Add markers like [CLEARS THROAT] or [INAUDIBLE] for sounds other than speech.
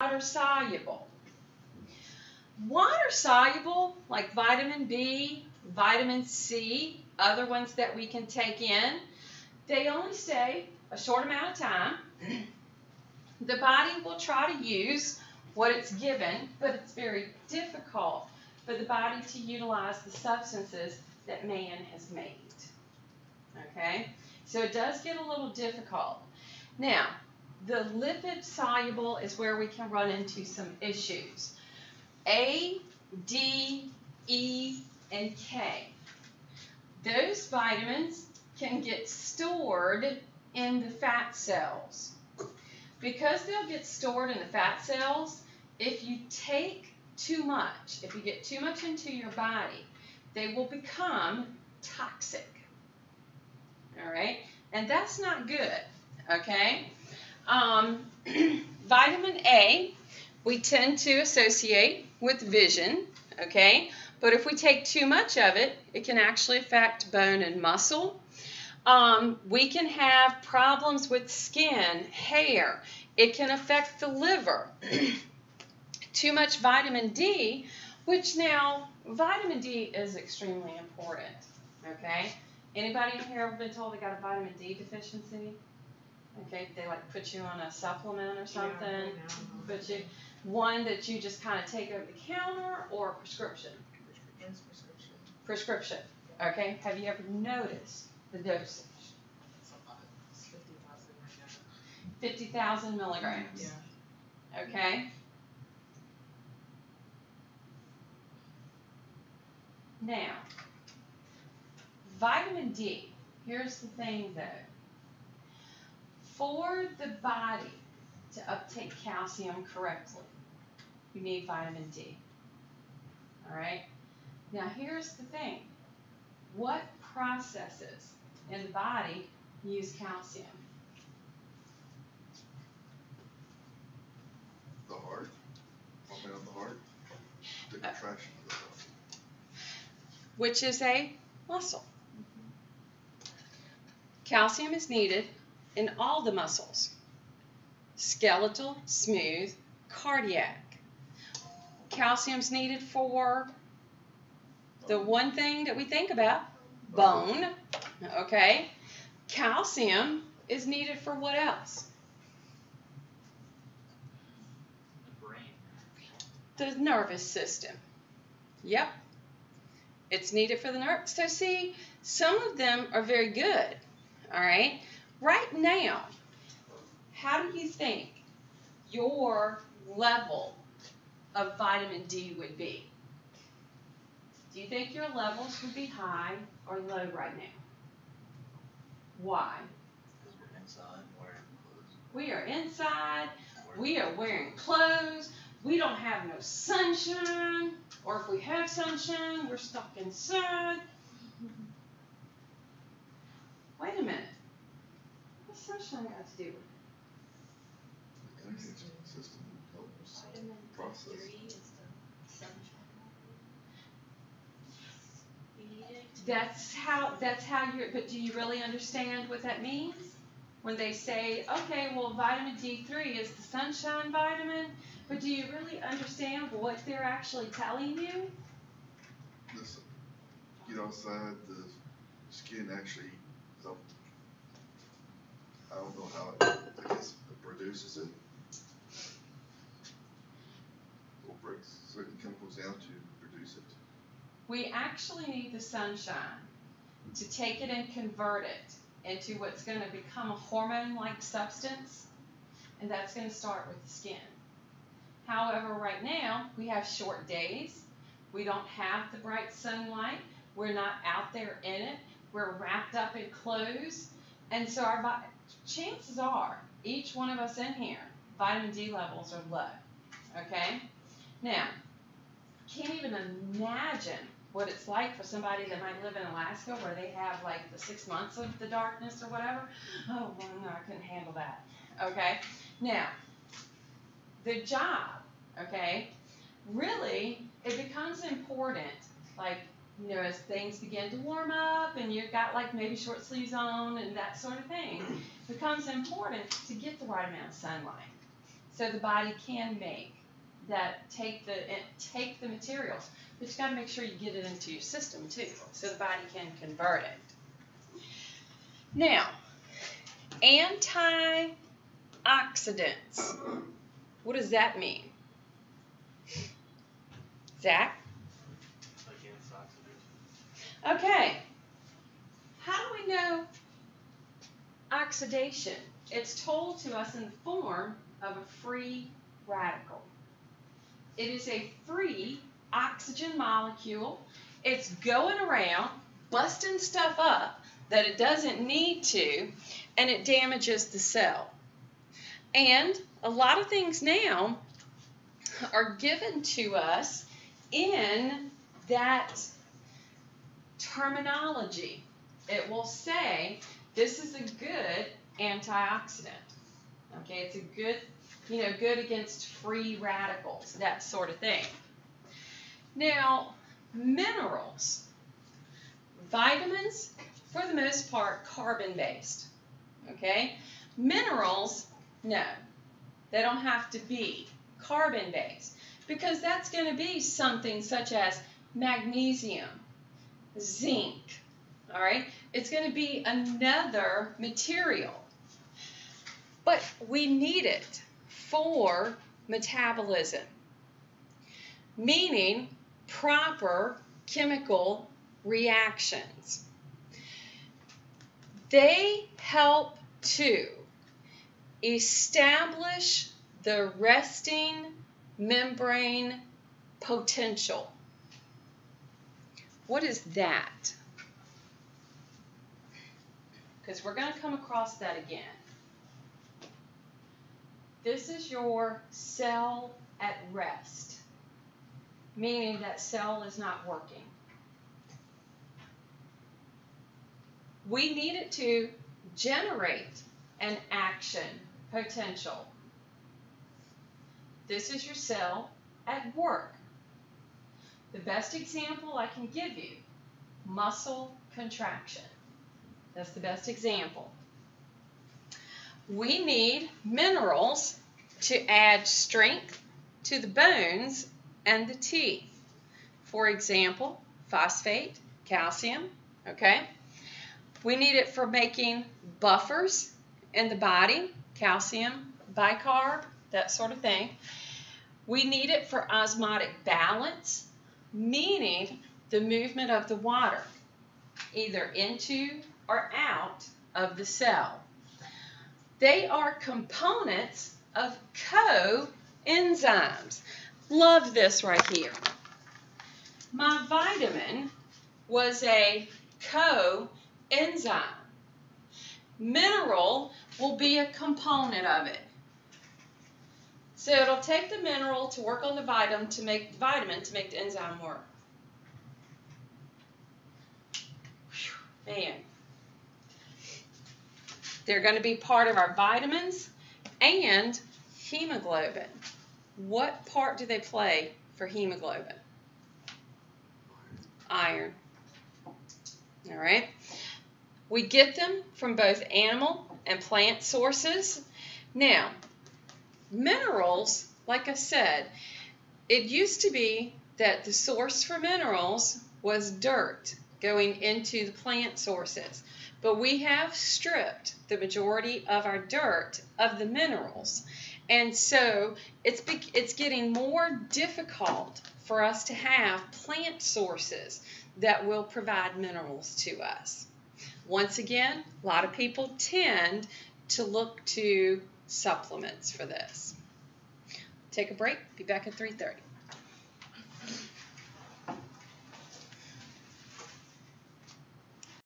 water soluble. Water soluble, like vitamin B, vitamin C, other ones that we can take in, they only stay a short amount of time. [CLEARS THROAT] The body will try to use what it's given, but it's very difficult for the body to utilize the substances that man has made. Okay? So it does get a little difficult. Now, the lipid soluble is where we can run into some issues. A, D, E, and K. Those vitamins can get stored in the fat cells. Because they'll get stored in the fat cells, if you take too much, if you get too much into your body, they will become toxic. All right? And that's not good. Okay? Um, [CLEARS THROAT] vitamin A, we tend to associate with vision. Okay? But if we take too much of it, it can actually affect bone and muscle. Um, we can have problems with skin, hair. It can affect the liver. [CLEARS THROAT] too much vitamin D, which now vitamin D is extremely important. Okay? Anybody in here ever been told they got a vitamin D deficiency? Okay, they like put you on a supplement or something. Yeah, But you one that you just kind of take over the counter or prescription. It's prescription. Prescription. Okay. Have you ever noticed the dosage? It's a lot. It's fifty thousand. Fifty thousand milligrams. Yeah. Okay. Now, vitamin D. Here's the thing though. For the body to uptake calcium correctly, you need vitamin D. All right? Now, here's the thing. What processes in the body use calcium? The heart, pumping up the heart, the Uh, contraction of the heart. which is a muscle. Calcium is needed in all the muscles skeletal, smooth, cardiac. Calcium's needed for the one thing that we think about bone. Okay? Calcium is needed for what else? The. The nervous system. Yep. It's needed for the nerve. So, see, some of them are very good. All right. Right now, how do you think your level of vitamin D would be? Do you think your levels would be high or low right now? Why? Because we're inside wearing clothes. We are inside, we are wearing clothes, we don't have no sunshine, or if we have sunshine, we're stuck inside. Wait a minute. What's sunshine got to do with it? The energy system helps process. three is the sunshine. You need it. to- That's how that's how you're but do you really understand what that means? When they say, okay, well vitamin D3 is the sunshine vitamin, but do you really understand what they're actually telling you? Listen, get outside, the skin actually, the, I don't know how it, I guess it produces it. Or breaks certain chemicals down to produce it. We actually need the sunshine to take it and convert it into what's going to become a hormone like substance, and that's going to start with the skin. However, right now, we have short days. We don't have the bright sunlight. We're not out there in it. We're wrapped up in clothes. And so, our chances are, each one of us in here, vitamin D levels are low. Okay? Now, can't even imagine what it's like for somebody that might live in Alaska where they have like the six months of the darkness or whatever. Oh, well, no, I couldn't handle that. Okay? Now, the job, okay, really, it becomes important, like, you know, as things begin to warm up and you've got like maybe short sleeves on and that sort of thing, it [CLEARS THROAT] becomes important to get the right amount of sunlight. so the body can make that take the eh, take the materials. But you've got to make sure you get it into your system too, so the body can convert it. Now, antioxidants. What does that mean? Zach? Okay. How do we know oxidation? It's told to us in the form of a free radical. It is a free oxygen molecule. It's going around busting stuff up that it doesn't need to, and it damages the cell. And a lot of things now are given to us in that terminology. It will say this is a good antioxidant. Okay, it's a good, you know, good against free radicals, that sort of thing. Now, minerals, vitamins, for the most part, carbon based. Okay, minerals, no, they don't have to be carbon based because that's going to be something such as magnesium, zinc, all right? It's going to be another material. But we need it for metabolism, meaning proper chemical reactions. They help to establish the resting membrane potential. What is that? Because we're going to come across that again. This is your cell at rest, meaning that cell is not working. We need it to generate an action potential. This is your cell at work. The best example I can give you muscle contraction. That's the best example. We need minerals to add strength to the bones and the teeth. For example, phosphate, calcium, okay? We need it for making buffers in the body, calcium, bicarb, that sort of thing. We need it for osmotic balance, meaning the movement of the water either into or out of the cell. They are components of coenzymes. Love this right here. My vitamin was a coenzyme. Mineral will be a component of it. So it'll take the mineral to work on the vitamin to make the vitamin to make the enzyme work. Man. They're going to be part of our vitamins and hemoglobin. What part do they play for hemoglobin? Iron. All right. We get them from both animal and plant sources. Now, minerals, like I said, it used to be that the source for minerals was dirt going into the plant sources. But we have stripped the majority of our dirt of the minerals. And so it's, it's getting more difficult for us to have plant sources that will provide minerals to us. Once again, a lot of people tend to look to supplements for this. Take a break. Be back at 3:30.